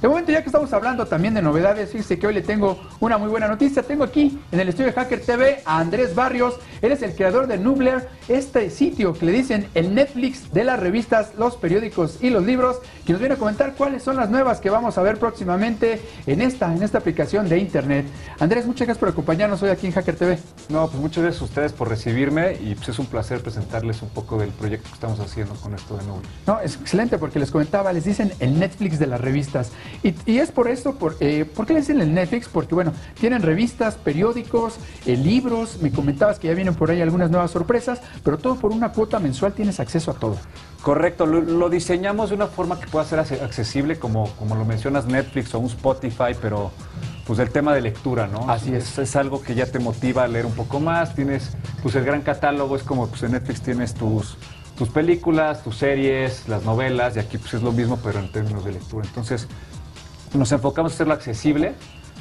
De momento, ya que estamos hablando también de novedades, fíjese que hoy le tengo una muy buena noticia. Tengo aquí en el estudio de Hacker TV a Andrés Barrios. Él es el creador de Nubler, este sitio que le dicen el Netflix de las revistas, los periódicos y los libros, que nos viene a comentar cuáles son las nuevas que vamos a ver próximamente en esta, en esta aplicación de internet. Andrés, muchas gracias por acompañarnos hoy aquí en Hacker TV. No, pues muchas gracias a ustedes por recibirme y pues es un placer presentarles un poco del proyecto que estamos haciendo con esto de Nubler. No, es excelente porque les comentaba, les dicen el Netflix de las revistas. Y, es por esto, por, eh, ¿por qué le dicen el Netflix? Porque bueno, tienen revistas, periódicos, eh, libros, me comentabas que ya vienen por ahí algunas nuevas sorpresas, pero todo por una cuota mensual tienes acceso a todo. Correcto, lo, diseñamos de una forma que pueda ser accesible, como, como lo mencionas Netflix o un Spotify, pero pues el tema de lectura, ¿no? Así es. es. algo que ya te motiva a leer un poco más, tienes pues el gran catálogo, es como pues en Netflix tienes tus tus películas, tus series, las novelas, y aquí pues es lo mismo, pero en términos de lectura. Entonces, nos enfocamos a hacerlo accesible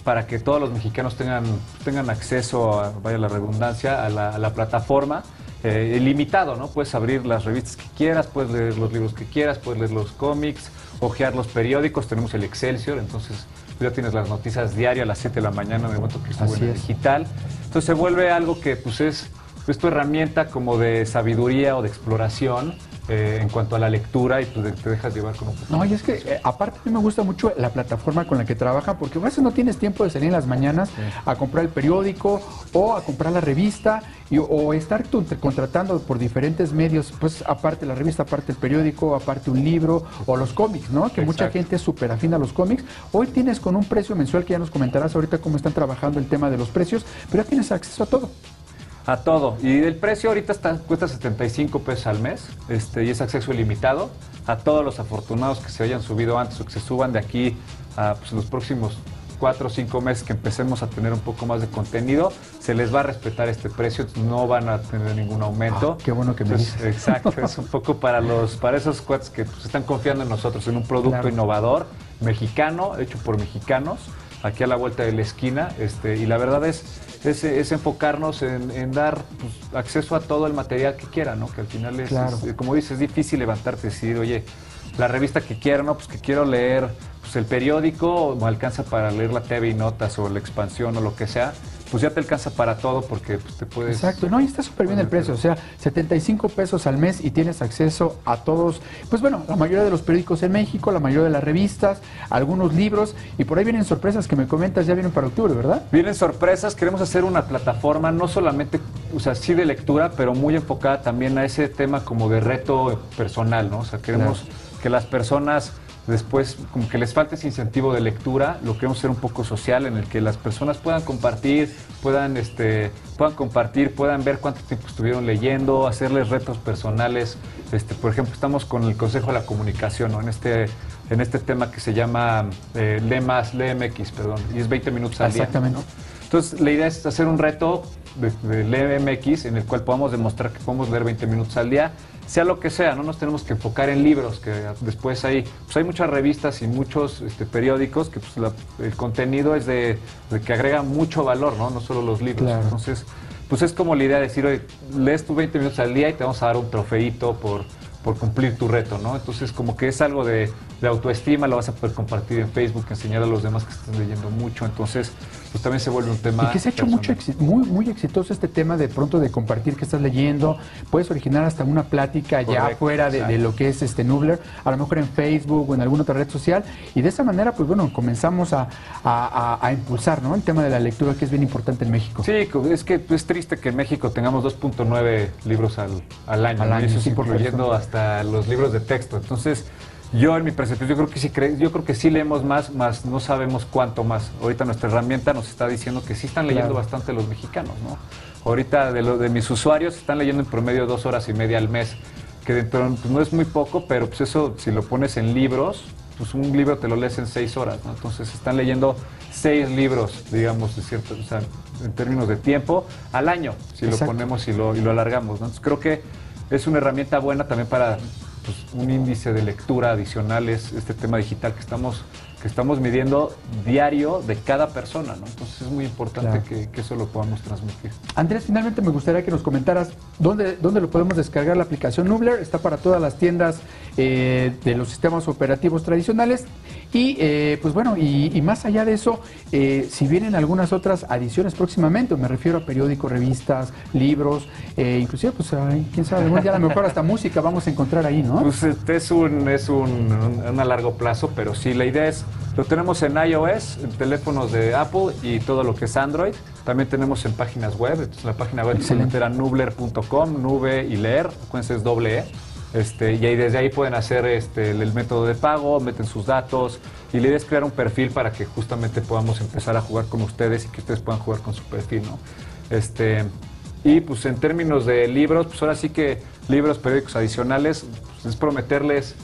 para que todos los mexicanos tengan, tengan acceso, a, vaya la redundancia, a la, plataforma eh, ilimitado, ¿no? Puedes abrir las revistas que quieras, puedes leer los libros que quieras, puedes leer los cómics, hojear los periódicos, tenemos el Excelsior, entonces ya tienes las noticias diarias a las 7 de la mañana en el momento que estuvo en digital. Entonces se vuelve algo que pues es es tu herramienta como de sabiduría o de exploración eh, en cuanto a la lectura y pues te dejas llevar con un poco. No, y es que eh, aparte a mí me gusta mucho la plataforma con la que trabaja porque a veces no tienes tiempo de salir en las mañanas a comprar el periódico o a comprar la revista y, o estar contratando por diferentes medios, pues aparte la revista, aparte el periódico, aparte un libro o los cómics, ¿no? Que mucha gente es súper afín a los cómics. Hoy tienes con un precio mensual que ya nos comentarás ahorita cómo están trabajando el tema de los precios, pero ya tienes acceso a todo. A todo. Y el precio ahorita está, cuesta 75 pesos al mes este, y es acceso ilimitado a todos los afortunados que se hayan subido antes o que se suban de aquí a pues, los próximos cuatro o cinco meses que empecemos a tener un poco más de contenido, se les va a respetar este precio, no van a tener ningún aumento. Ah, qué bueno que me dices. Exacto, es un poco para los para esos cuates que pues, están confiando en nosotros, en un producto innovador, mexicano, hecho por mexicanos, aquí a la vuelta de la esquina, este, y la verdad es es, enfocarnos en, dar pues, acceso a todo el material que quiera, ¿no? Que al final es, como dices, es difícil levantarte y decir, oye, la revista que quiero, ¿no? Pues que quiero leer pues, el periódico, o me alcanza para leer la TV y notas o la expansión o lo que sea pues ya te alcanza para todo porque pues, te puedes... Exacto, no, y está súper bien el precio, o sea, 75 pesos al mes y tienes acceso a todos, pues bueno, la mayoría de los periódicos en México, la mayoría de las revistas, algunos libros, y por ahí vienen sorpresas que me comentas, ya vienen para octubre, ¿verdad? Vienen sorpresas, queremos hacer una plataforma no solamente, o sea, sí de lectura, pero muy enfocada también a ese tema como de reto personal, ¿no? O sea, queremos que las personas después como que les falta ese incentivo de lectura, lo queremos hacer un poco social en el que las personas puedan compartir, puedan este puedan compartir, puedan ver cuánto tiempo estuvieron leyendo, hacerles retos personales. Este, por ejemplo, estamos con el Consejo de la Comunicación, ¿no? En este en este tema que se llama eh, Lee más, LMX, perdón, y es 20 minutos al día. Exactamente. Entonces, la idea es hacer un reto de, de LMX en el cual podamos demostrar que podemos leer 20 minutos al día sea lo que sea, no nos tenemos que enfocar en libros, que después hay, pues hay muchas revistas y muchos este, periódicos que pues, el contenido es de, que agrega mucho valor, ¿no? No solo los libros. Entonces, pues es como la idea de decir, oye, lees tú 20 minutos al día y te vamos a dar un trofeito por, por cumplir tu reto, ¿no? Entonces, como que es algo de, de autoestima, lo vas a poder compartir en Facebook, enseñar a los demás que están leyendo mucho. Entonces, pues también se vuelve un tema. Y que se ha hecho mucho muy, muy exitoso este tema de pronto de compartir que estás leyendo. Puedes originar hasta una plática ya fuera de, lo que es este Nubler, a lo mejor en Facebook o en alguna otra red social. Y de esa manera, pues bueno, comenzamos a, impulsar ¿no? el tema de la lectura, que es bien importante en México. Sí, es que es triste que en México tengamos 2.9 libros al, al año. Al año, y eso incluyendo hasta los libros de texto. Entonces, yo en mi percepción, yo creo que sí yo creo que sí leemos más, más no sabemos cuánto más. Ahorita nuestra herramienta nos está diciendo que sí están leyendo bastante los mexicanos, ¿no? Ahorita de, lo, de mis usuarios están leyendo en promedio dos horas y media al mes, que dentro pues, no es muy poco, pero pues eso si lo pones en libros, pues un libro te lo lees en seis horas, ¿no? Entonces están leyendo seis libros, digamos, de cierto, o sea, en términos de tiempo, al año, si lo ponemos y lo, y lo alargamos, ¿no? Entonces creo que es una herramienta buena también para pues, un índice de lectura adicional es este tema digital que estamos que estamos midiendo diario de cada persona, ¿no? Entonces es muy importante que, que, eso lo podamos transmitir. Andrés, finalmente me gustaría que nos comentaras dónde, dónde lo podemos descargar la aplicación Nubler. Está para todas las tiendas eh, de los sistemas operativos tradicionales. Y eh, pues bueno, y, más allá de eso, eh, si vienen algunas otras adiciones próximamente, me refiero a periódicos, revistas, libros, inclusive pues quién sabe, algún día a lo mejor hasta música vamos a encontrar ahí, ¿no? Pues este es un, es un, un a largo plazo, pero sí, la idea es lo tenemos en iOS, en teléfonos de Apple y todo lo que es Android. También tenemos en páginas web. Entonces, la página web se meter nubler.com, nube y leer. Acuérdense, es doble E. Este, y ahí desde ahí pueden hacer este, el, método de pago, meten sus datos y la idea es crear un perfil para que justamente podamos empezar a jugar con ustedes y que ustedes puedan jugar con su perfil, ¿no? Este, y pues en términos de libros, pues ahora sí que libros, periódicos adicionales, pues, es prometerles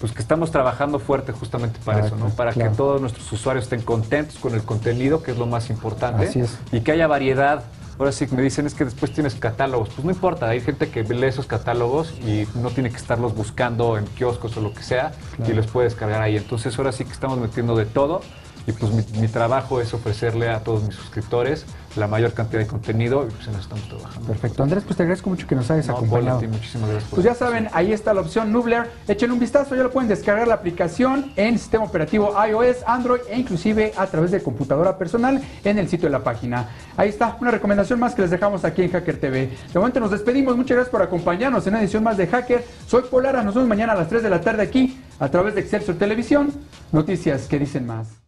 pues que estamos trabajando fuerte justamente para eso, ¿no? Para que todos nuestros usuarios estén contentos con el contenido, que es lo más importante, y que haya variedad. Ahora sí que me dicen es que después tienes catálogos, pues no importa, hay gente que lee esos catálogos y no tiene que estarlos buscando en kioscos o lo que sea y los puede descargar ahí. Entonces ahora sí que estamos metiendo de todo y pues mi, mi trabajo es ofrecerle a todos mis suscriptores la mayor cantidad de contenido y pues en eso estamos trabajando. Perfecto. Andrés, pues te agradezco mucho que nos hayas acompañado. muchísimas gracias. pues ya saben, ahí está la opción Nubler. Echen un vistazo, ya lo pueden descargar la aplicación en sistema operativo iOS, Android e inclusive a través de computadora personal en el sitio de la página. Ahí está, una recomendación más que les dejamos aquí en Hacker TV. De momento nos despedimos, muchas gracias por acompañarnos en una edición más de Hacker. Soy Polara, nos vemos mañana a las 3 de la tarde aquí a través de Excelsior Televisión. Noticias que dicen más.